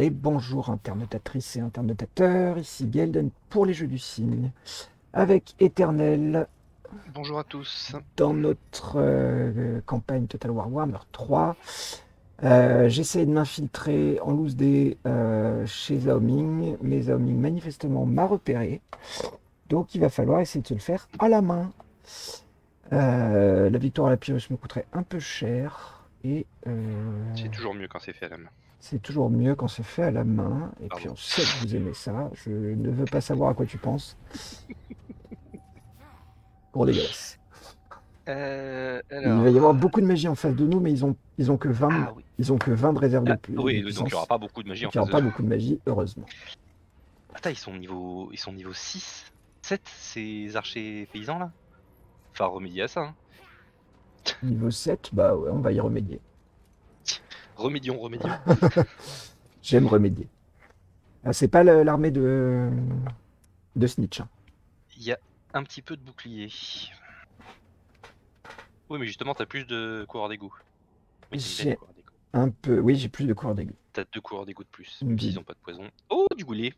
Et bonjour internautatrices et internautateurs, ici Gelden pour les Jeux du Cygne, avec Éternel Bonjour à tous. dans notre euh, campagne Total War Warhammer 3. Euh, J'essaie de m'infiltrer en loose day euh, chez Zaoming, mais Zaoming manifestement m'a repéré, donc il va falloir essayer de se le faire à la main. Euh, la victoire à la Pyrrhus me coûterait un peu cher, et euh, C'est toujours mieux quand c'est fait à la main. C'est toujours mieux quand c'est fait à la main. Et puis on sait que vous aimez ça. Je ne veux pas savoir à quoi tu penses. Gros dégueulasse. Euh, Il va y avoir beaucoup de magie en face de nous, mais ils ont, ils ont que 20, Ah oui. ils ont que 20 de réserve de Ah, plus. oui, de donc il n'y aura pas beaucoup de magie en Donc, il n'y face aura de pas beaucoup de magie, heureusement. Attends, ils sont niveau ils sont niveau 6 7 ces archers paysans là? Enfin remédier à ça hein. Niveau 7, bah ouais, on va y remédier. Remédions, remédions. J'aime remédier. Ah, c'est pas l'armée de, de Snitch. hein. Il y a un petit peu de bouclier. Oui mais justement t'as plus de coureurs d'égout. J'ai- d'égout. Un peu. Oui, j'ai plus de cours d'aigu. T'as deux coureurs d'égout de plus, même s'ils ont pas de poison. Oh du goulet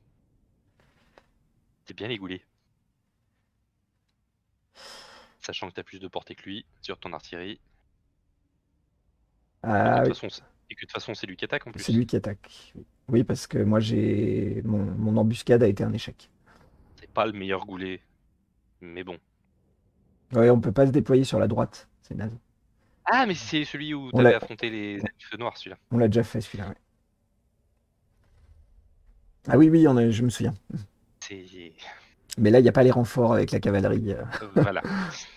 C'est bien les goulets. Sachant que t'as plus de portée que lui sur ton artillerie. Ah, de toute façon, et que de toute façon c'est lui qui attaque en plus. c'est lui qui attaque. Oui, parce que moi, j'ai mon, mon embuscade a été un échec. C'est pas le meilleur goulet. Mais bon. Ouais, on peut pas se déployer sur la droite. C'est naze. Ah mais c'est celui où t'avais affronté les elfes noirs celui-là. On l'a déjà fait celui-là. ouais. Ah oui, oui, on a- je me souviens. Mais là, il n'y a pas les renforts avec la cavalerie. euh, voilà.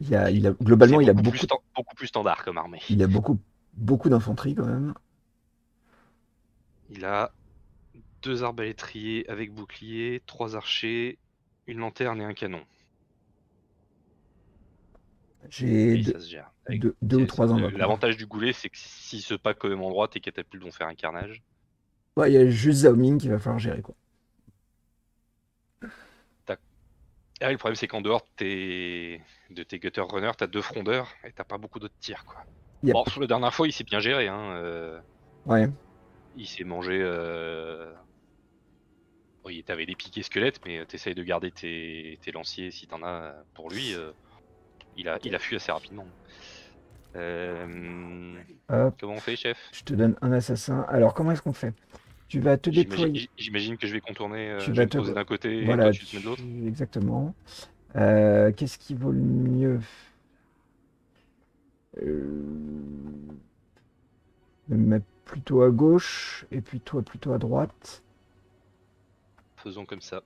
Il, a, il a, globalement, il a beaucoup, beaucoup, plus beaucoup plus standard comme armée. il a beaucoup, beaucoup d'infanterie quand même. Il a deux arbalétriers avec bouclier, trois archers, une lanterne et un canon. J'ai Et deux, deux- deux ou trois c'est- invoques. L'avantage du goulet, c'est que s'ils se packent au même endroit, tes catapultes vont faire un carnage. Ouais, il y a juste Zaoming qu'il va falloir gérer. Quoi. Ah le problème, c'est qu'en dehors de tes, de tes gutter runners, t'as deux frondeurs et t'as pas beaucoup d'autres tirs. Quoi. Yep. Bon, sur la dernière fois, il s'est bien géré. Hein, euh, Ouais. il s'est mangé. Euh... Oui, t'avais des piquets squelettes, mais t'essayes de garder tes, tes lanciers si t'en as pour lui. euh, Il, a, il a fui assez rapidement. Euh, Comment on fait, chef? Je te donne un assassin. Alors, comment est-ce qu'on fait? Tu vas te déployer. j'imagine que je vais contourner, euh, Tu je vas te- poser d'un côté et toi tu te mets de l'autre. exactement. Euh, Qu'est-ce qui vaut le mieux euh... Me mettre plutôt à gauche et puis toi plutôt à droite? Faisons comme ça.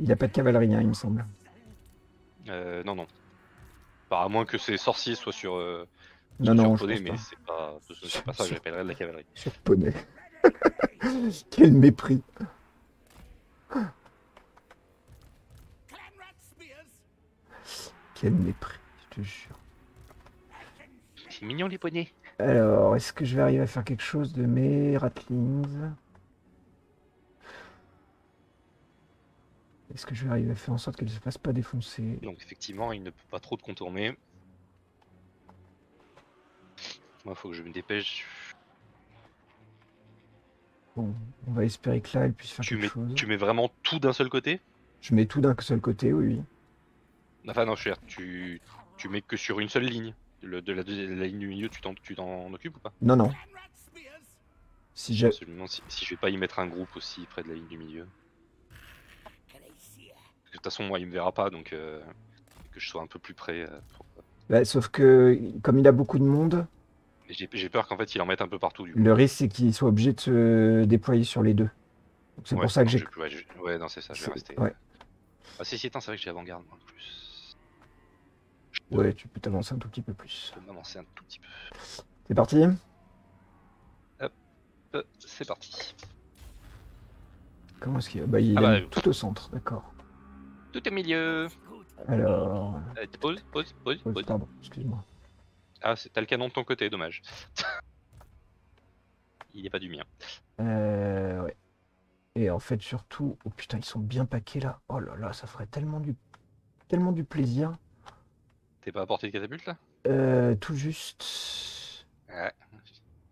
Il n'a pas de cavalerie, hein, il me semble. Euh, non, non. Enfin, à moins que ces sorciers soient sur, euh, Non, non, je poney, mais pas. c'est pas, c'est pas ça que j'appellerais de la cavalerie. Sur poney. Quel mépris. Quel mépris, je te jure. C'est mignon les poneys. Alors, est-ce que je vais arriver à faire quelque chose de mes ratlings? Est-ce que je vais arriver à faire en sorte qu'elle ne se fasse pas défoncer? Donc effectivement, il ne peut pas trop te contourner. Moi, faut que je me dépêche. Bon, on va espérer que là, elle puisse faire Tu quelque mets, chose. tu mets vraiment tout d'un seul côté? Je mets tout d'un seul côté, oui, oui. Enfin non, cher. Tu, tu mets que sur une seule ligne. Le, de la, ligne du milieu, tu t'en, tu t'en occupes ou pas? Non, non. Si je si, si je vais pas y mettre un groupe aussi près de la ligne du milieu. Parce que de toute façon, moi, il me verra pas, donc euh, que je sois un peu plus près. euh, pour- Bah, sauf que, comme il a beaucoup de monde, J'ai, peur qu'en fait, il en mette un peu partout. Du coup. le risque, c'est qu'il soit obligé de se déployer sur les deux. C'est Ouais, pour ça que j'ai... ouais, je- ouais, non, c'est ça, je vais rester. ouais. Ah, si, si, c'est vrai que j'ai avant-garde, en plus. Ouais, tu peux t'avancer un tout petit peu plus. je peux m'avancer un tout petit peu. C'est parti Euh, c'est parti. Comment est-ce qu'il... Bah, il Ah est bah, tout au centre, d'accord. Tout au milieu. Alors... Euh, pause, pause, pause, pause. pardon, excuse-moi. Ah, c'est- t'as le canon de ton côté, dommage. il est pas du mien. Euh, ouais. Et en fait, surtout... Oh putain, ils sont bien paqués, là. Oh là là, ça ferait tellement du... Tellement du plaisir. T'es pas à portée de catapulte là? Euh, tout juste. Ouais.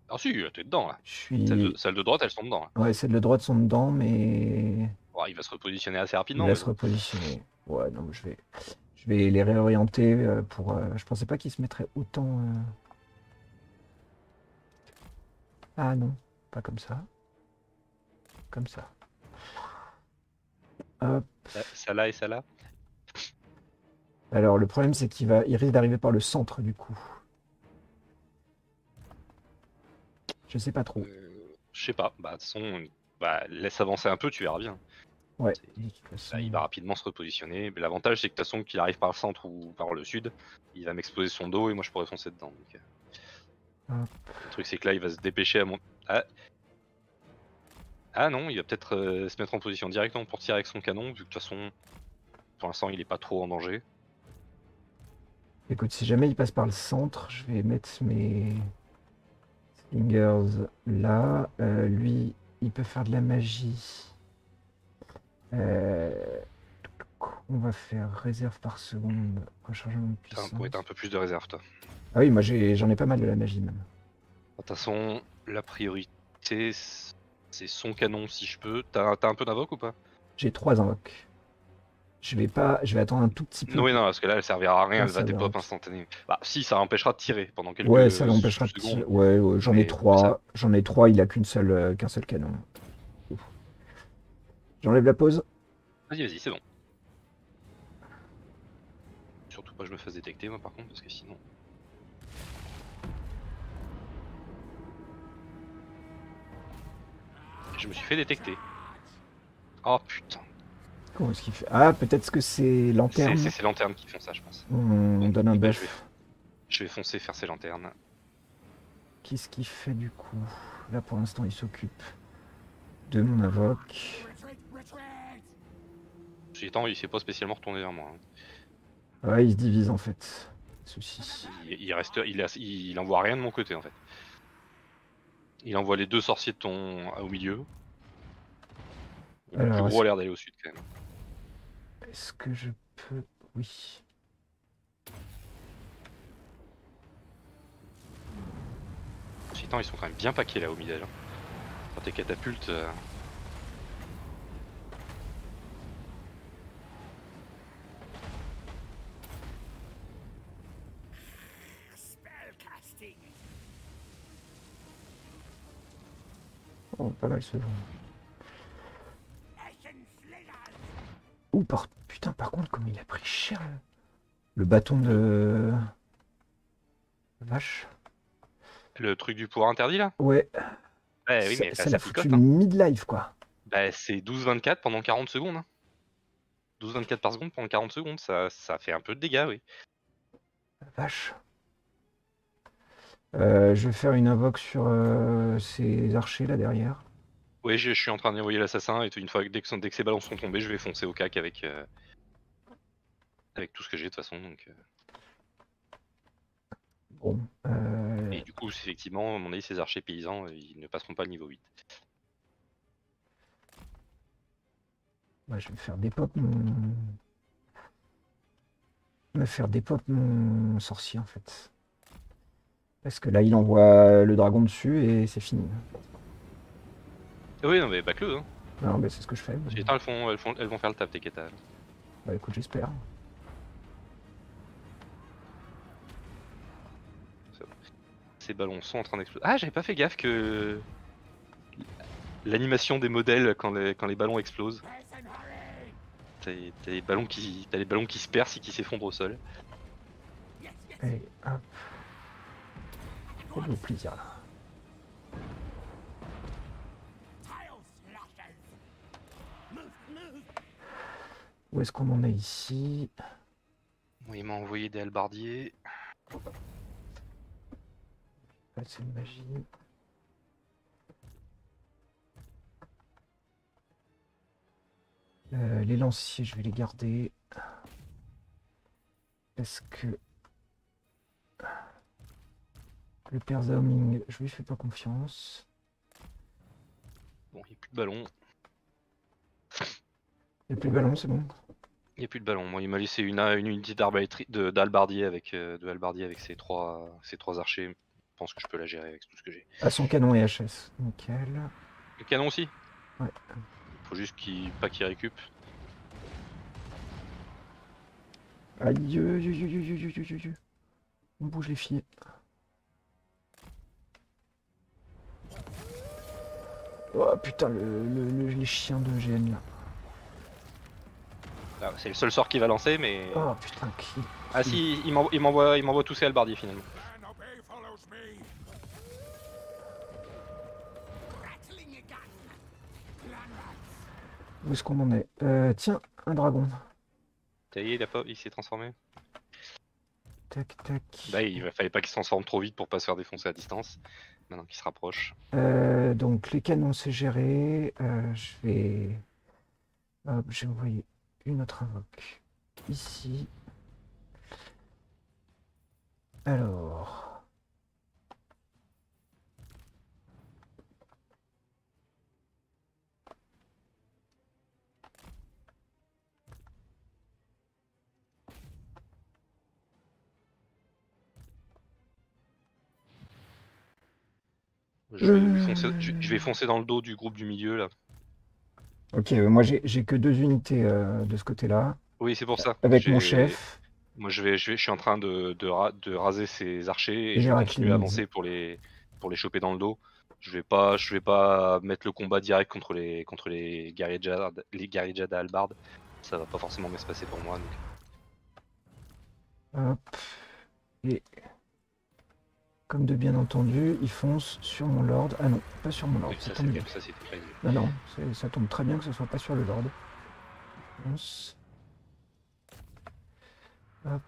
Ah si, t'es dedans là. Je suis. Celles de, droite, elles sont dedans. là. Ouais, celles de droite sont dedans, mais il va se repositionner assez il rapidement. va mais se repositionner. Ouais, non, je vais, je vais les réorienter euh, pour. euh, Je pensais pas qu'ils se mettraient autant. euh. Ah non, pas comme ça. Comme ça. Hop. Ça- Ça là et ça là. Alors le problème c'est qu'il va, il risque d'arriver par le centre du coup. Je sais pas trop. Euh, Je sais pas. Bah de toute façon, bah, laisse avancer un peu, tu verras bien. Ouais. Bah, il va rapidement se repositionner. Mais l'avantage, c'est que de toute façon, qu'il arrive par le centre ou par le sud, il va m'exploser son dos et moi je pourrais foncer dedans. donc, euh. Hop. Le truc, c'est que là, il va se dépêcher à mon. Ah, Ah non, il va peut-être euh, se mettre en position directement pour tirer avec son canon, vu que de toute façon, pour l'instant, il est pas trop en danger. Écoute, si jamais il passe par le centre, je vais mettre mes slingers là. Euh, lui, il peut faire de la magie. Euh, On va faire réserve par seconde. Rechargement de Putain, puissance. être un peu plus de réserve, toi. Ah oui, moi j'ai- j'en ai pas mal de la magie même. De toute façon, la priorité, c'est son canon si je peux. T'as un peu d'invoque ou pas? J'ai trois invoques. Je vais pas, je vais attendre un tout petit peu. Non, oui, non, parce que là, elle servira à rien, Ah, elle va ça dépop va. instantanément. Bah, si, ça empêchera de tirer pendant quelques Ouais, ça l'empêchera de tirer. Ouais, ouais, j'en ai trois. J'en ai trois. Il a qu'une seule, euh, qu'un seul canon. J'enlève la pause. Vas-y, vas-y, c'est bon. Surtout pas que je me fasse détecter, moi, par contre, parce que sinon. Je me suis fait détecter. Oh putain. Comment est-ce qu'il fait? Ah, peut-être que c'est lanterne. c'est ces lanternes qui font ça, je pense. On donne un je, buff. vais, je vais foncer faire ces lanternes. Qu'est-ce qu'il fait du coup? Là pour l'instant il s'occupe de mon invoque. Étant, il s'est pas spécialement retourné vers moi. hein. Ouais, il se divise en fait. Souci. Il, il reste, il, a- il, il envoie rien de mon côté en fait. Il envoie les deux sorciers de ton au milieu. Le Alors, plus gros a l'air d'aller au sud quand même. Est-ce que je peux? Oui. Étant, ils sont quand même bien paqués là au middle. hein. Quand tes catapultes. euh, Oh, pas mal ce. Ouh, par... putain, par contre, comme il a pris cher le, le bâton de. Vache. Le truc du pouvoir interdit là? Ouais, Ouais, oui, mais ça ça, l'a ça foutu. Hein. mid-life quoi. Bah, c'est 12-24 pendant 40 secondes. hein. 12-24 par seconde pendant 40 secondes, ça, ça fait un peu de dégâts, oui. Vache. Euh, je vais faire une invoque sur euh, ces archers là derrière. Oui, je, je suis en train d'envoyer l'assassin et une fois que dès que, dès que ces ballons sont tombés, je vais foncer au cac avec, euh, avec tout ce que j'ai de toute façon. Donc, euh. Bon. euh, Et du coup, effectivement, à mon avis, ces archers paysans, ils ne passeront pas le niveau 8. ouais, je vais faire des pop mon. Je vais faire des pop mon sorcier en fait. Parce que là il envoie le dragon dessus et c'est fini. Oui, non, mais back-le. Hein. Non mais c'est ce que je fais. État, elles, font, elles, font, elles vont faire le tap, tes quêtes. Bah écoute j'espère. Ces ballons sont en train d'exploser. Ah, j'avais pas fait gaffe que l'animation des modèles quand les, quand les ballons explosent. T'as les ballons qui t'as les ballons qui se percent et qui s'effondrent au sol. Allez, hop. Faites-vous plaisir là. Où est-ce qu'on en est ici? Il m'a envoyé des halbardiers. Là, c'est une magie. Euh, les lanciers, je vais les garder. Parce que le père Zaoming, je lui fais pas confiance. Bon, il n'y a plus de ballon. Il n'y a plus de ballon, c'est bon. Il n'y a plus de ballon. Moi, il m'a laissé une, unité d'albardier avec, euh, avec ses trois, archers. Je pense que je peux la gérer avec tout ce que j'ai. Ah, son canon et HS. Nickel. Le canon aussi? Ouais. Faut juste qu'il pas qu'il récup. Aïe. On bouge les filles. Oh putain, le, le- le- les chiens de GN là. Ah, c'est le seul sort qu'il va lancer, mais. Oh putain, qui. Ah si, il m'envoie- il m'envoie tous ses halbardiers finalement. Où est-ce qu'on en est? Euh, Tiens, un dragon. Ça y est, il, a pas- il s'est transformé. Tac, tac. Bah, il fallait pas qu'il se transforme trop vite pour pas se faire défoncer à distance. Maintenant qu'il se rapproche. Euh, donc les canons c'est géré. Euh, je vais. Hop, j'ai envoyé une autre invoque ici. Alors. Je vais, lui Euh. foncer, je, je vais foncer dans le dos du groupe du milieu là. Ok, euh, moi j'ai que deux unités euh, de ce côté-là. Oui, c'est pour ça. Avec mon chef. Moi, je vais, je vais, je suis en train de, de, ra- de raser ces archers et je vais continuer à avancer pour les, pour les choper dans le dos. Je vais pas, je vais pas mettre le combat direct contre les, contre les guerriers les guerriers. Ça va pas forcément bien se passer pour moi. donc. Hop. Et comme de bien entendu, il fonce sur mon lord. Ah non, pas sur mon lord. Oui, ça tombe bien. ça. Non, non, ça tombe très bien que ce soit pas sur le lord. Fonce. Hop.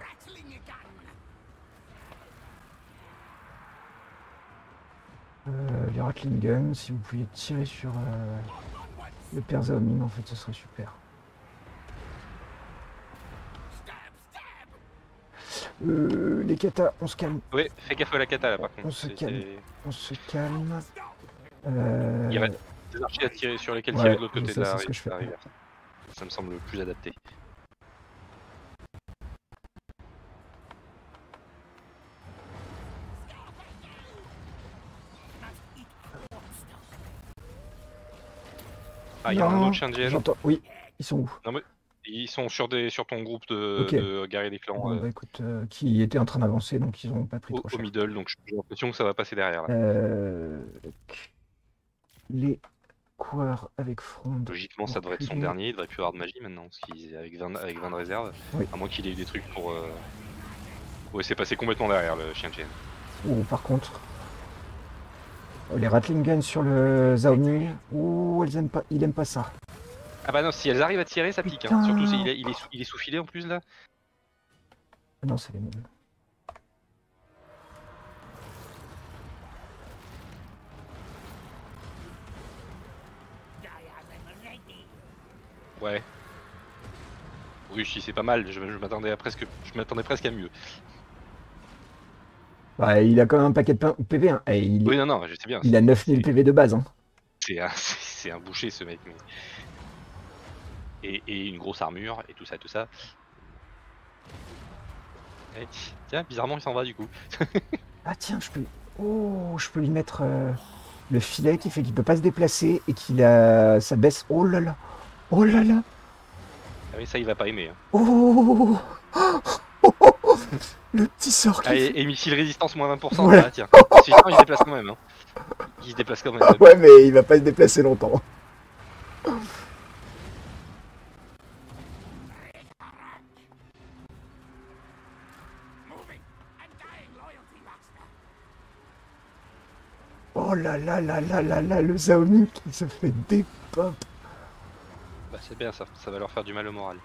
Rattling gun. Euh, les Ratling Guns, si vous pouviez tirer sur euh, le père Zaoming, en fait, ce serait super. Euh, les katas, on se calme, Oui, fais gaffe à la kata là par contre. On se calme. on se calme. Euh, Il y a Des archers à tirer sur lesquels Ouais, tirer de l'autre côté ça, de la, c'est ce que je fais. la rivière. Ça me semble le plus adapté. Ah, il y a un autre chien de GN. J'entends, oui, ils sont où? Ils sont sur, des, sur ton groupe de, Ok. de guerriers des clans Bon, euh, bah, écoute, euh, Qui étaient en train d'avancer, donc ils n'ont pas pris au, trop au middle, donc j'ai l'impression que ça va passer derrière là. Euh, les coureurs avec fronde. Logiquement, ça devrait être son dernier, il devrait plus avoir de magie maintenant, parce qu'il est avec 20, avec 20 de réserve. Oui. À moins qu'il ait eu des trucs pour. Euh... Ouais, c'est passé complètement derrière le chien de GN. Ou par contre, euh, les Ratling Guns sur le Zaoming. Ouh, elles aiment pas, il aime pas ça. Ah bah non, si elles arrivent à tirer, ça pique. Hein. Surtout s'il est, il est, sous, il est sous filet en plus là. Ah non, c'est les mêmes. Ouais. Oui, si c'est pas mal, je, je m'attendais presque, je m'attendais presque à mieux. Bah, il a quand même un paquet de PV. Hein. Il, Oui, non, non, je sais bien. il a 9000 c'est- PV de base. Hein. C'est un, un boucher ce mec. Mais... Et, et une grosse armure et tout ça, tout ça. Eh, tiens, bizarrement, il s'en va du coup. Ah tiens, je peux. Oh, je peux lui mettre euh, le filet qui fait qu'il peut pas se déplacer et qu'il a. Ça baisse. Oh là là. Oh là là. Ah oui, ça, il va pas aimer. hein. Oh. Le petit sort qui Ah, fait- et, et missile résistance moins 20%, Voilà. ah, tiens. Il se déplace quand même. Hein. Il se déplace quand même. Ouais, mais il va pas se déplacer longtemps. Là là là là là là, le Xiaomi qui se fait des pop. Bah, c'est bien ça, ça va leur faire du mal au moral.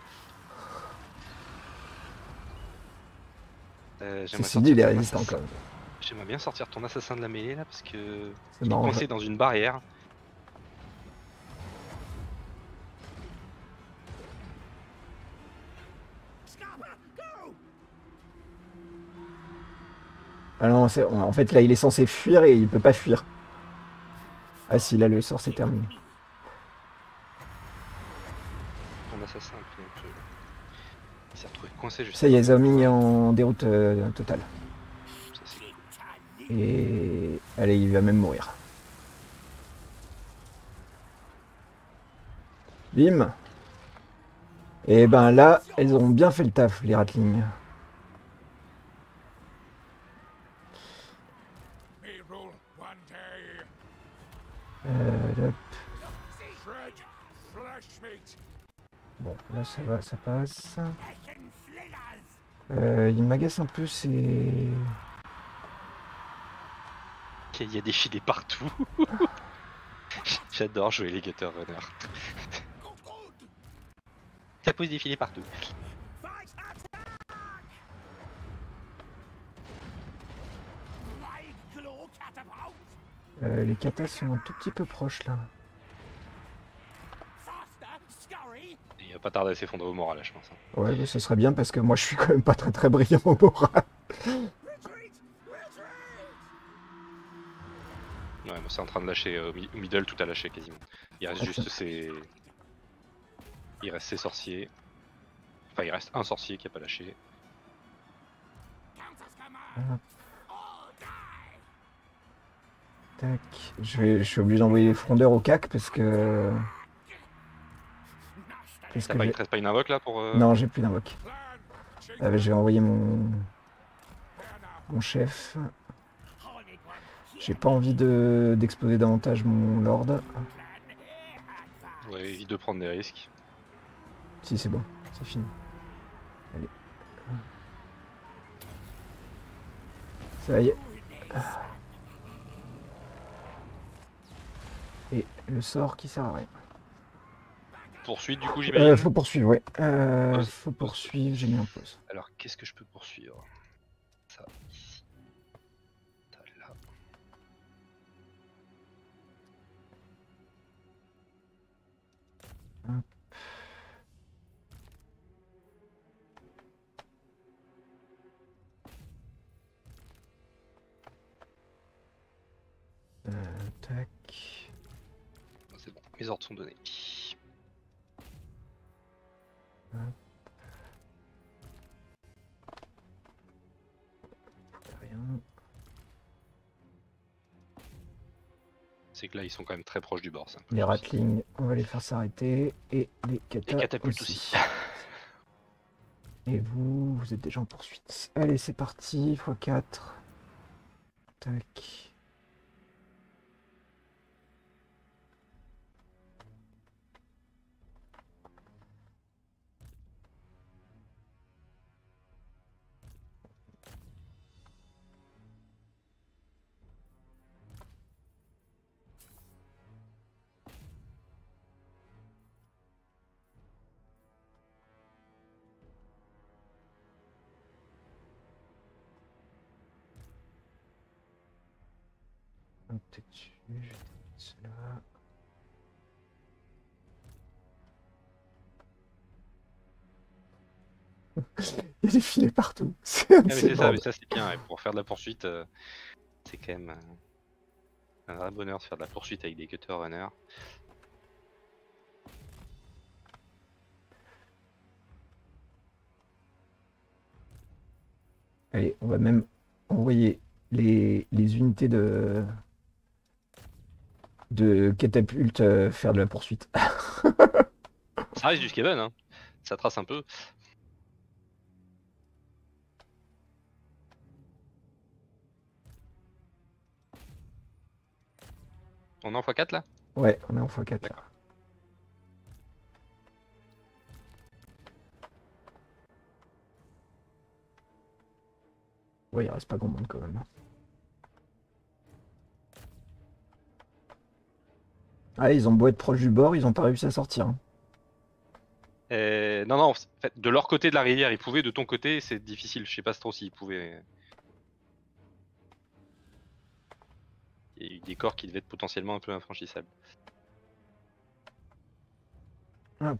Euh, Ceci dit, il est résistant quand même. J'aimerais bien sortir ton assassin de la mêlée là parce que C'est il est coincé dans une barrière. Ah non, en fait là il est censé fuir et il peut pas fuir. Ah si, là le sort c'est terminé. assassin. donc, euh, il s'est retrouvé coincé juste Ça y est, est en déroute euh, totale. Et allez, il va même mourir. Bim. Et ben là, elles ont bien fait le taf, les Ratlings. Me rule one day. Euh. Bon, là ça va, ça passe. Euh, il m'agace un peu, c'est... Il y a des filets partout. J'adore jouer les Gutter Runner. Ça pose des filets partout. Euh, les katas sont un tout petit peu proches là. Il va pas tarder à s'effondrer au moral, là, je pense. hein. Ouais, bah, ce serait bien parce que moi je suis quand même pas très très brillant au moral. Ouais, moi c'est en train de lâcher. euh, middle, tout a lâché quasiment. Il reste juste ses. Il reste ses sorciers. Enfin, il reste un sorcier qui a pas lâché. Tac. Je, vais- je suis obligé d'envoyer les frondeurs au cac parce que... parce que pas, il te reste pas une invoque là pour. euh, Non, j'ai plus d'invoque. Chief. Euh, je vais envoyer mon, mon chef. J'ai pas envie de d'exposer davantage mon lord. Ouais, évite de prendre des risques. Si c'est bon, c'est fini. Allez. Ça y est. Et le sort qui sert à rien. Poursuite du coup, Euh, j'imagine. faut poursuivre, ouais. Euh, Pause. faut poursuivre, j'ai mis en pause. Alors, qu'est-ce que je peux poursuivre? Ça, ici. Ça, là. Hop. Euh, tac. Mes ordres sont donnés. C'est que là, ils sont quand même très proches du bord. ça. Les ratlings, on va les faire s'arrêter. Et les Les katas catapultes aussi. aussi. Et vous, vous êtes déjà en poursuite. Allez, c'est parti, x4. Tac. Des filets partout. C'est Ah, c'est ça, mais ça c'est bien. et pour faire de la poursuite, euh, c'est quand même euh, un vrai bonheur de faire de la poursuite avec des cutter runners. Allez, on va même envoyer les, les unités de de catapulte euh, faire de la poursuite. Ça reste du Skaven, hein. ça trace un peu. On est en x4 là Ouais, on est en x4 là. Ouais, il reste pas grand monde quand même. Ah, ils ont beau être proches du bord, ils ont pas réussi à sortir. hein. Euh, non, non, de leur côté de la rivière, ils pouvaient, de ton côté, c'est difficile. Je sais pas trop s'ils pouvaient. Il y a eu des corps qui devaient être potentiellement un peu infranchissables. Hop.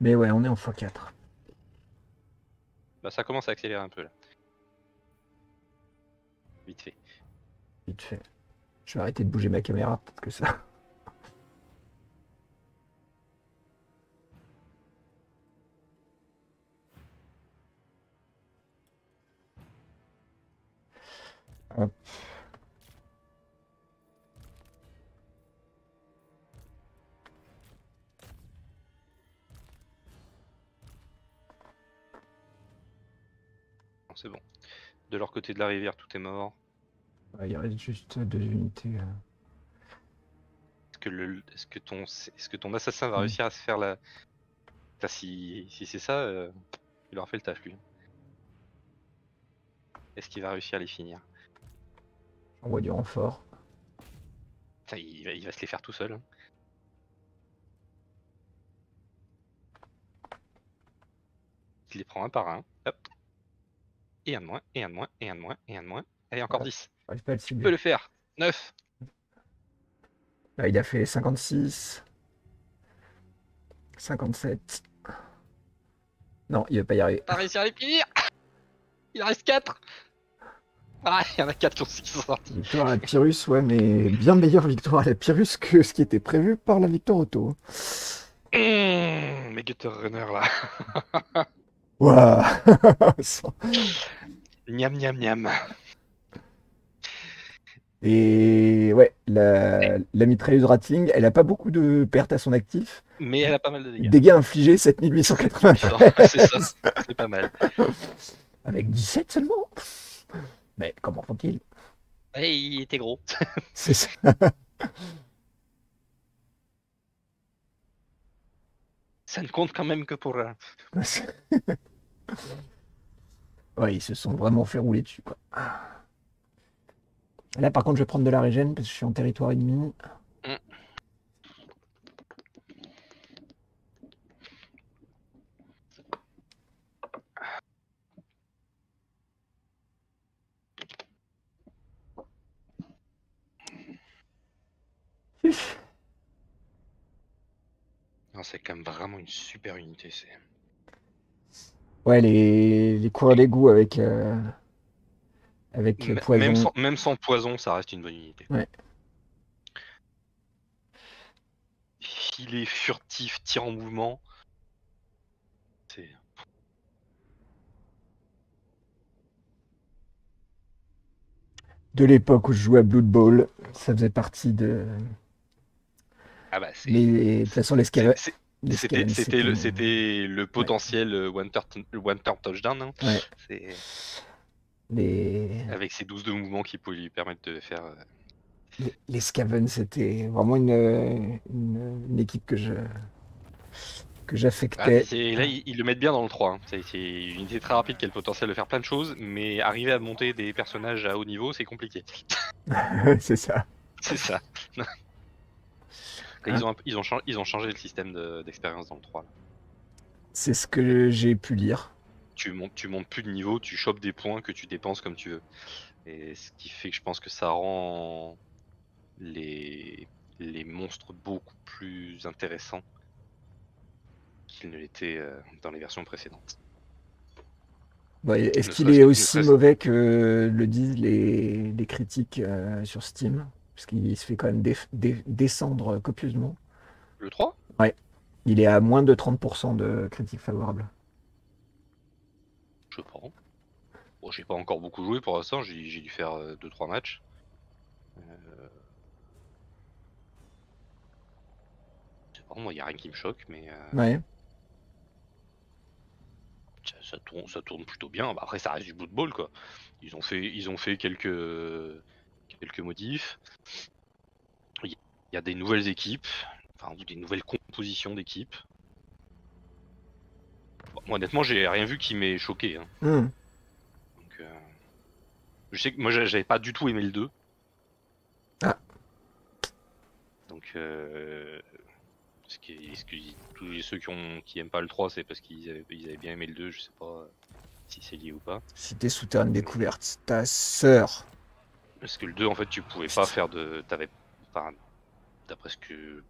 Mais ouais, on est en x4. Bah, ça commence à accélérer un peu là. Vite fait. Vite fait. Je vais arrêter de bouger ma caméra, peut-être que ça. Hop. C'est bon. De leur côté de la rivière, tout est mort. Il reste juste deux unités. euh. Est-ce que, le, est-ce que, ton, est-ce que ton assassin va réussir à se faire la. Si c'est ça, euh, il aura fait le taf lui. Est-ce qu'il va réussir à les finir? J'envoie du renfort. Putain, il, va, il va se les faire tout seul. hein. Il les prend un par un. Hop. Et un de moins, et un de moins, et un de moins, et un de moins. Allez, encore Ouais. 10. J'arrive pas à le Tu cibler. peux le faire. 9. Là, il a fait 56. 57. Non, il va pas y arriver. T'as réussi à les finir Il reste 4 Ah, il y en a 4 qui sont sortis. Victoire à la Pyrrhus, ouais, mais bien meilleure victoire à la Pyrrhus que ce qui était prévu par la victoire auto. Mmh, mes Gutter Runner là. Waouh Niam niam niam. Et ouais, la, la mitrailleuse Ratling, elle a pas beaucoup de pertes à son actif. Mais elle a pas mal de dégâts. Dégâts infligés 7880. c'est ça, c'est pas mal. Avec 17 seulement Mais comment font-ils? Et il était gros. C'est ça. Ça ne compte quand même que pour. euh, Ouais, ils se sont vraiment fait rouler dessus, quoi. Là, par contre, je vais prendre de la régène parce que je suis en territoire ennemi. Non, c'est quand même vraiment une super unité. Ouais, les, les coureurs d'égout avec, euh, avec euh, M- poison. Même sans, même sans poison, ça reste une bonne unité. Ouais. Filet furtif, tir en mouvement. C'est. De l'époque où je jouais à Blood Bowl, ça faisait partie de. Ah bah c'est. De toute façon, les Scaven- c'est- les C'était le, c'était- le potentiel one, turn, one turn touchdown. hein. Ouais. C'est- les, Avec ses 12 de mouvement qui pouvaient lui permettre de faire. euh, les, les Skaven, c'était vraiment une, une, une équipe que je que Ah, j'affectais. c'est- là, ils, ils le mettent bien dans le 3. hein. C'est une unité très rapide qui a le potentiel de faire plein de choses, mais arriver à monter des personnages à haut niveau, c'est compliqué. c'est ça. C'est ça. ils, ont, ils, ont changé, ils ont changé le système de- d'expérience dans le 3. là. C'est ce que j'ai pu lire. Tu montes, tu montes plus de niveau, tu chopes des points que tu dépenses comme tu veux. Et ce qui fait que je pense que ça rend les, les monstres beaucoup plus intéressants qu'ils ne l'étaient euh, dans les versions précédentes. Ouais, Est-ce qu'il est aussi mauvais que le disent les, les critiques euh, sur Steam? Parce qu'il se fait quand même descendre copieusement. Le 3 Il est à moins de 30% de critiques favorables. Je prends. Bon, j'ai pas encore beaucoup joué pour l'instant, j'ai dû faire 2-3 matchs. Euh... Je sais pas, moi, y a rien qui me choque, mais euh, Ouais. ça, ça tourne, ça tourne plutôt bien. Bah, après, ça reste du Blood Bowl, quoi. Ils ont fait, ils ont fait quelques, quelques modifs. Il y a des nouvelles équipes, enfin, des nouvelles compositions d'équipes. Bon, moi, honnêtement, j'ai rien vu qui m'ait choqué. hein. Hmm. Donc, euh, je sais que moi j'a- j'avais pas du tout aimé le 2. Ah. Donc euh, tous ceux qui, ont, qui aiment pas le 3 c'est parce qu'ils avaient, ils avaient bien aimé le 2, je sais pas si c'est lié ou pas. Cité souterraine découverte. Ta sœur. Parce que le 2 en fait tu pouvais pas faire de. T'avais. D'après ce que.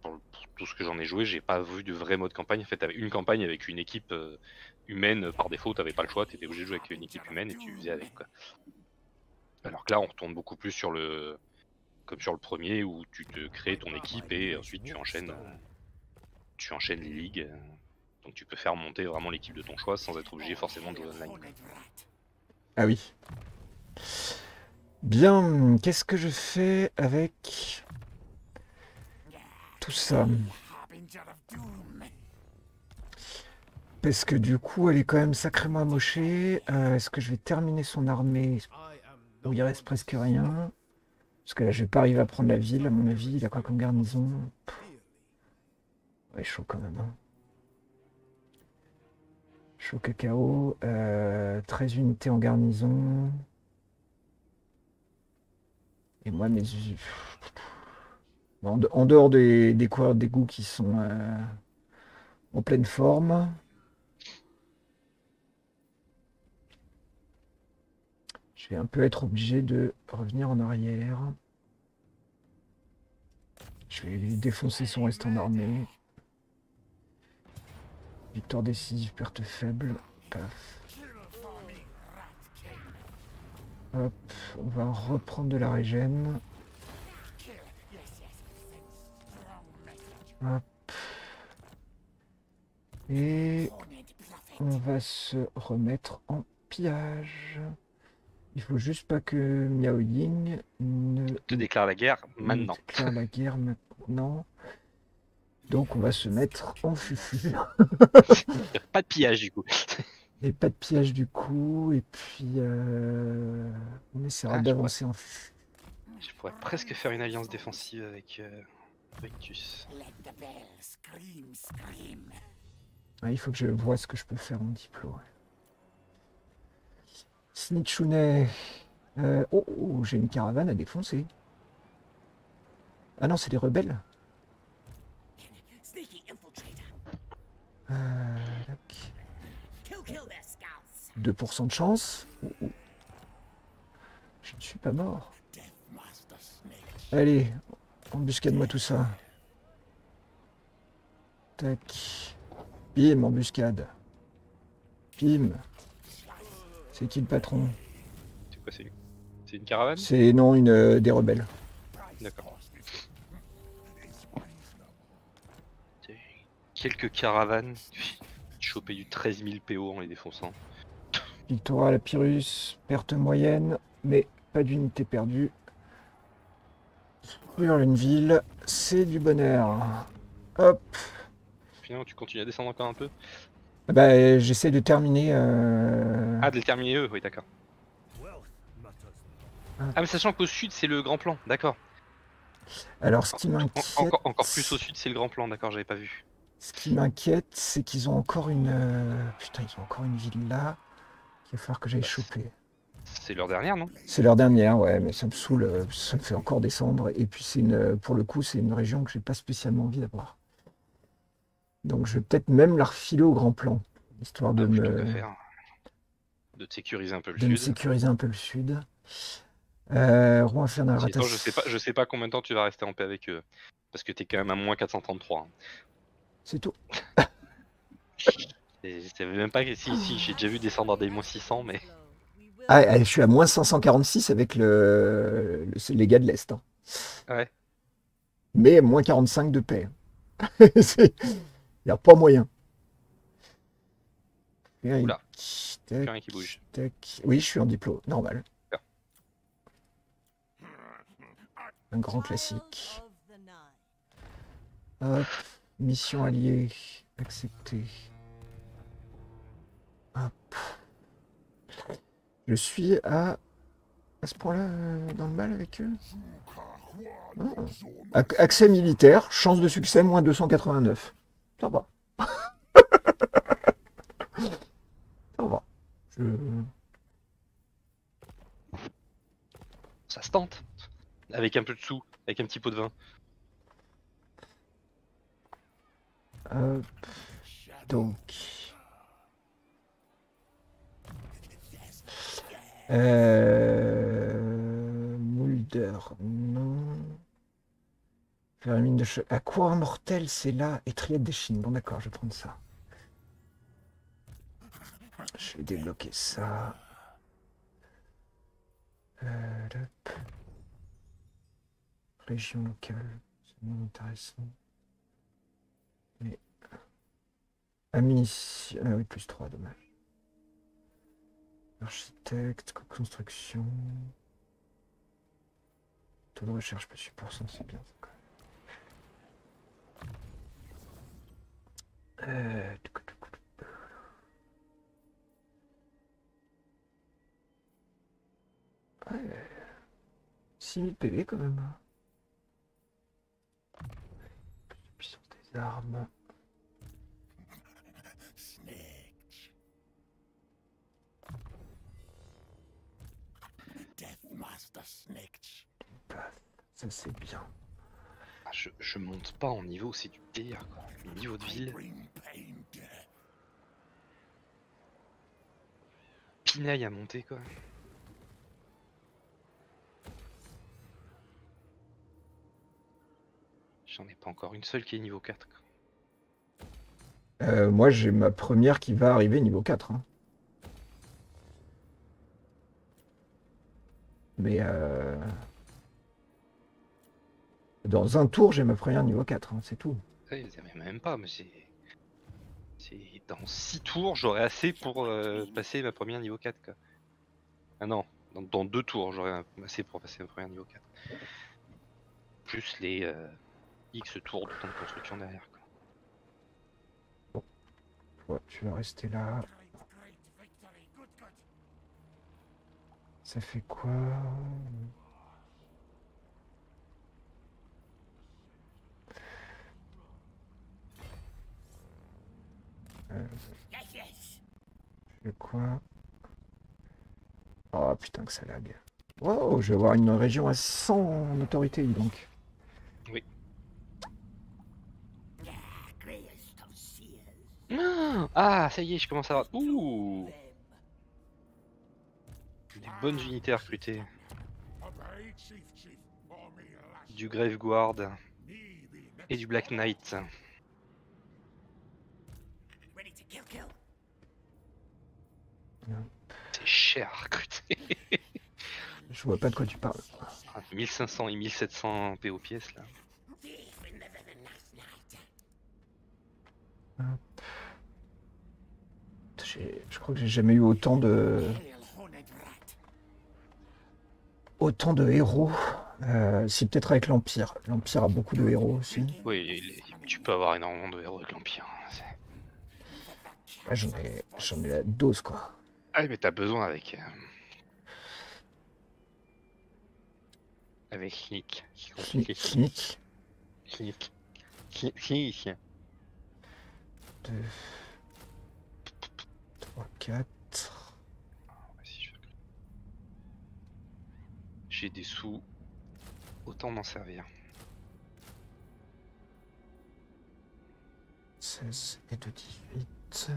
Tout ce que j'en ai joué, j'ai pas vu de vrai mode campagne. En fait, t'avais une campagne avec une équipe euh, humaine par défaut, t'avais pas le choix, t'étais obligé de jouer avec une équipe humaine et tu faisais avec quoi. Alors que là on retourne beaucoup plus sur le. Comme sur le premier où tu te crées ton équipe et ensuite tu enchaînes. euh, Tu enchaînes les ligues. euh, Donc tu peux faire monter vraiment l'équipe de ton choix sans être obligé forcément de jouer online. Ah oui. Bien, qu'est-ce que je fais avec tout ça? Parce que du coup, elle est quand même sacrément amochée. Euh, Est-ce que je vais terminer son armée? Où il reste presque rien? Parce que là, je vais pas arriver à prendre la ville, à mon avis. Il a quoi comme garnison? Ouais, chaud quand même. hein. Chaud cacao. euh, 13 unités en garnison. Moi, mes... En, de- en dehors des, des coureurs d'égout qui sont euh, en pleine forme. Je vais un peu être obligé de revenir en arrière. Je vais défoncer son reste en armée. Victoire décisive, perte faible. Paf. Hop, on va reprendre de la régène. Hop. Et on va se remettre en pillage. Il faut juste pas que Miao Ying ne Te déclare la guerre maintenant. déclare la guerre maintenant. Donc on va se mettre en fufu. Pas de pillage du coup. Et pas de piège du coup. Et puis euh, on essaiera Ah, d'avancer en. Je pourrais presque faire une alliance défensive avec euh, Rictus. Let the bell scream, scream. Ah, il faut que je vois ce que je peux faire en diplo. ouais. Snitchounet. Euh, oh, oh, j'ai une caravane à défoncer. Ah non, c'est des rebelles. Euh, tac. 2% de chance. Oh, oh. Je ne suis pas mort. Allez, embuscade-moi tout ça. Tac. Bim, embuscade. Bim. C'est qui le patron? C'est quoi c'est une... C'est une caravane? C'est non, une euh, des rebelles. D'accord. Quelques caravanes. Choper du 13 000 PO en les défonçant. Victoire à la Pyrrhus, perte moyenne, mais pas d'unité perdue. Sur une ville, c'est du bonheur. Hop. Finalement, tu continues à descendre encore un peu? Ah Bah, j'essaie de terminer. euh, Ah, de les terminer eux, oui, d'accord. Ah. Ah, mais sachant qu'au sud, c'est le grand plan, d'accord. Alors, ce qui En- m'inquiète, encore, encore plus au sud, c'est le grand plan, d'accord, j'avais pas vu. Ce qui m'inquiète, c'est qu'ils ont encore une. euh, Putain, ils ont encore une ville là. qu'il va falloir que j'aille choper. C'est leur dernière, non? C'est leur dernière, ouais, mais ça me saoule, euh, ça me fait encore descendre. Et puis c'est une, pour le coup, c'est une région que j'ai pas spécialement envie d'avoir. Donc je vais peut-être même la refiler au grand plan, histoire de Ah, me. De sécuriser un peu le de me sud. sécuriser un peu le sud. Euh, Roi infernal rattaché. je sais pas, je sais pas combien de temps tu vas rester en paix avec eux. Parce que t'es quand même à moins 433. hein. C'est tout. Je savais même pas que si, si, j'ai déjà vu descendre à des moins 600, mais Ah, ah, je suis à moins 546 avec le, le- les gars de l'Est. hein. Ouais. Mais moins 45 de paix. Il n'y a pas moyen. Oula. Tac, rien qui bouge. tac. Oui, je suis en diplo, normal. Un grand classique. Hop, mission alliée, acceptée. Hop. Je suis à, à ce point-là euh, dans le mal avec eux? Ac- Accès militaire, chance de succès, moins 289. Ça va. Ça va. Ça se tente. Avec un peu de sous, avec un petit pot de vin. Hop, donc. Euh... Mulder, non. Faire une mine de che... À quoi mortel, c'est là. Et Triade des Chines. Bon, d'accord, je vais prendre ça. Je vais débloquer ça. Euh. Région locale. C'est intéressant. Mais. Ammunition. Ah oui, plus 3, dommage. Architecte, construction. Taux de recherche plus 8%, c'est bien ça quand même. Euh. Ouais. 6000 PV quand même. Puissance des armes. Paf, Ça c'est bien. Ah, je, je monte pas en niveau, c'est du délire quoi. Le niveau de ville, pinaille à monter quoi. J'en ai pas encore une seule qui est niveau 4 quoi. Euh, moi j'ai ma première qui va arriver niveau 4. hein. Mais euh, dans un tour j'ai ma première niveau 4, hein, c'est tout. Ouais, même pas, mais c'est. Dans 6 tours, j'aurai assez pour euh, passer ma première niveau 4 quoi. Ah non, dans, dans 2 tours, j'aurai assez pour passer ma première niveau 4. Plus les euh, X tours de temps construction derrière quoi. Ouais, tu vas rester là. Ça fait quoi? Fais quoi? Oh putain que ça lag. Wow, je vais avoir une région à 100 en autorité donc. Ah, ça y est, je commence à avoir. Ouh. Des bonnes unités à recruter. Du Grave Guard et du Black Knight. C'est cher à recruter. Je vois pas de quoi tu parles. 1500 et 1700 PO pièces là. Je crois que j'ai jamais eu autant de autant de héros. Euh, si peut-être avec l'Empire. L'Empire a beaucoup de héros aussi. Oui, tu peux avoir énormément de héros avec l'Empire. hein, c'est- Ouais, j'en ai j'en ai la dose quoi. Ah, mais t'as besoin avec. euh, Avec Sneak. C'est compliqué. Sneak. Sneak. Sneak. Sneak. 2, 3, 4. Vas-y, je vais- J'ai des sous. Autant m'en servir. 16 et de 18.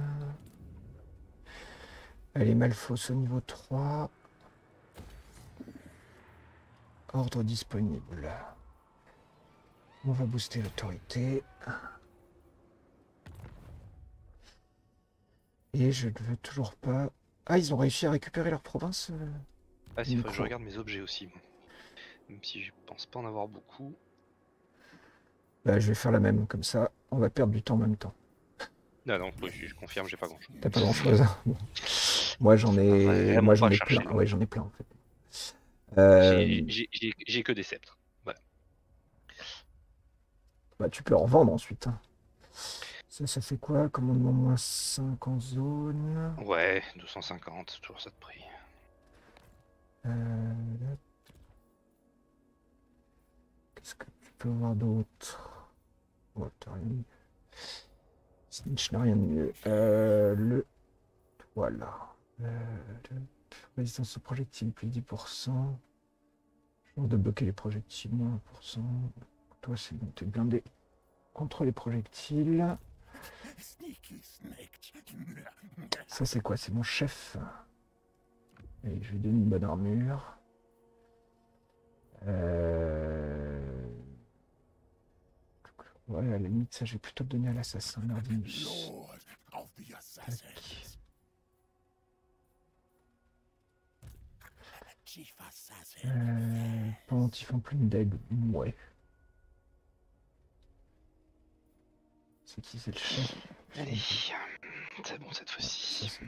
Allez, Malfos au niveau 3. Ordre disponible. On va booster l'autorité. Et je ne veux toujours pas... Ah, ils ont réussi à récupérer leur province euh Ah, il faut que je regarde mes objets aussi. Même si je pense pas en avoir beaucoup. Bah, je vais faire la même, comme ça, on va perdre du temps en même temps. Non, non, oui, je, je confirme, j'ai pas grand chose. T'as pas grand chose. Moi j'en ai, moi j'en ai plein. Ouais, j'en ai plein en fait. Euh, J'ai- j'ai que des sceptres. bah, tu peux en revendre ensuite. hein. Ça, ça fait quoi Commandement moins 5 en zone. Ouais, 250, toujours ça de prix. Euh, Qu'est-ce que tu peux avoir d'autre? Oh, t'as rien. Snitch n'a rien de mieux. Euh, le. Voilà. Euh, le- Résistance aux projectiles, plus 10%. Chance de bloquer les projectiles, moins 1%. Toi, c'est bon, t'es blindé contre les projectiles. Ça, c'est quoi? C'est mon chef. Et je lui donne une bonne armure. Euh... Ouais, à la limite, ça, je vais plutôt donner à l'assassin Nardinus. Lord of the assassins. Chief assassin. Euh... Pendentifant plume d'aigle. Ouais. C'est qui C'est le chef Allez, c'est bon cette fois-ci.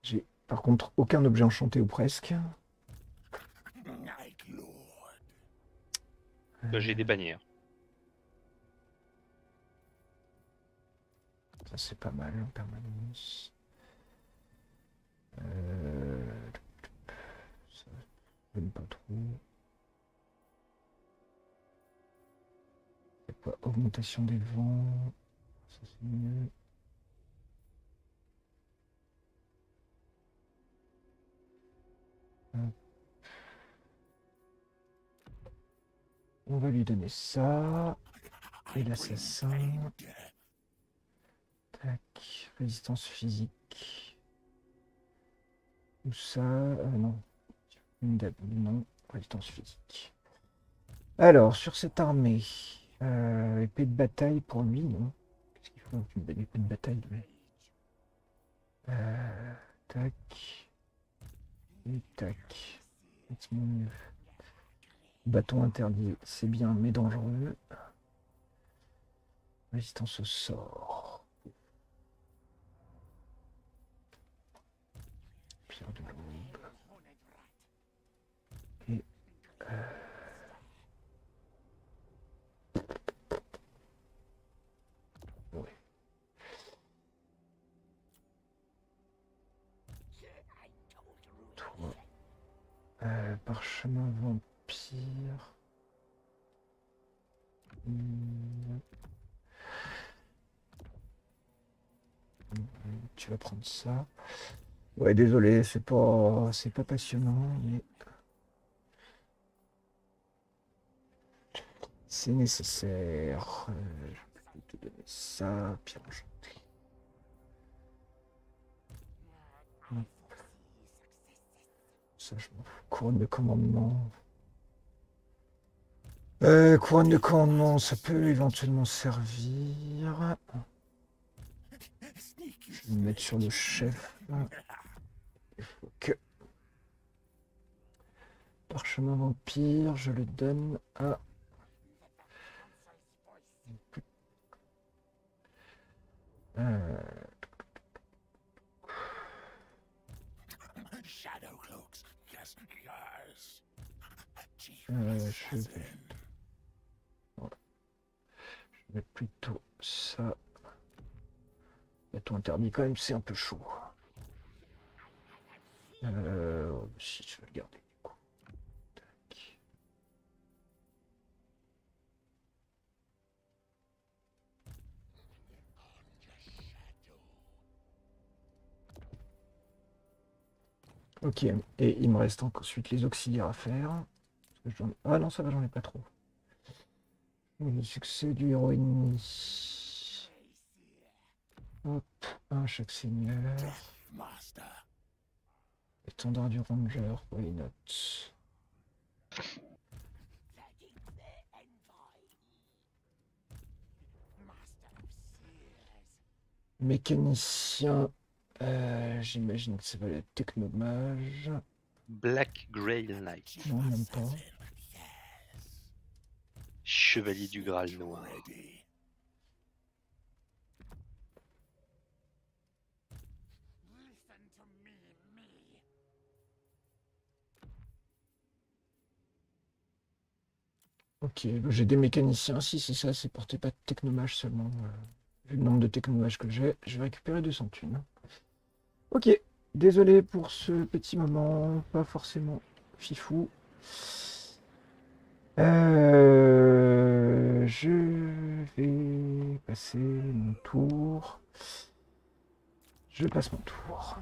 J'ai Par contre, aucun objet enchanté ou presque. Là, J'ai des bannières. Ça, c'est pas mal en permanence. Euh... Ça, pas trop. Augmentation des vents. Ça, c'est mieux. On va lui donner ça. Et l'assassin. Tac, résistance physique. Ou ça, euh, non. Une non, résistance physique. Alors, sur cette armée, euh, épée de bataille pour lui, non. Qu'est-ce qu'il faut une épée de bataille, Euh, Tac. Et tac. Bâton interdit, c'est bien, mais dangereux. Résistance au sort. Pierre de l'aube. Et. euh, Ouais. Toi. Euh, parchemin vampire. Hmm. Tu vas prendre ça. Ouais, désolé, c'est pas, c'est pas passionnant, mais c'est nécessaire. Euh, je peux te donner ça, pierre enchantée. Ça, je m'en fous. Couronne de commandement. Euh, couronne de commandement, ça peut éventuellement servir. Je vais me mettre sur le chef. Il faut que. Parchemin vampire, je le donne à. Euh, Vais- je vais plutôt ça. Bâton interdit quand même, c'est un peu chaud. Euh, si je vais le garder Ok, et il me reste ensuite les auxiliaires à faire. Ah non, ça va, j'en ai pas trop. Le succès du héros. Hop, un chaque seigneur. Étendard du ranger, why not Mécanicien, euh, j'imagine que ça va être technomage. Black Grey Knight. Non, même pas. Chevalier du Graal noir. Ok, j'ai des mécaniciens. Si c'est ça, c'est porté pas de technomage seulement. euh, vu le nombre de technomages que j'ai, je vais récupérer 200 thunes. Ok, désolé pour ce petit moment, pas forcément fifou. Euh, je vais passer mon tour. Je passe mon tour.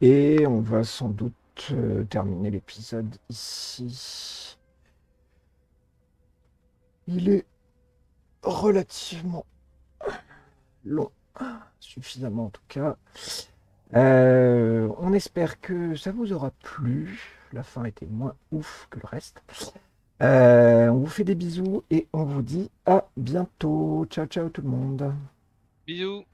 Et on va sans doute euh, terminer l'épisode ici. Il est relativement long, suffisamment en tout cas. Euh, on espère que ça vous aura plu. La fin était moins ouf que le reste. Euh, on vous fait des bisous et on vous dit à bientôt. Ciao ciao tout le monde. Bisous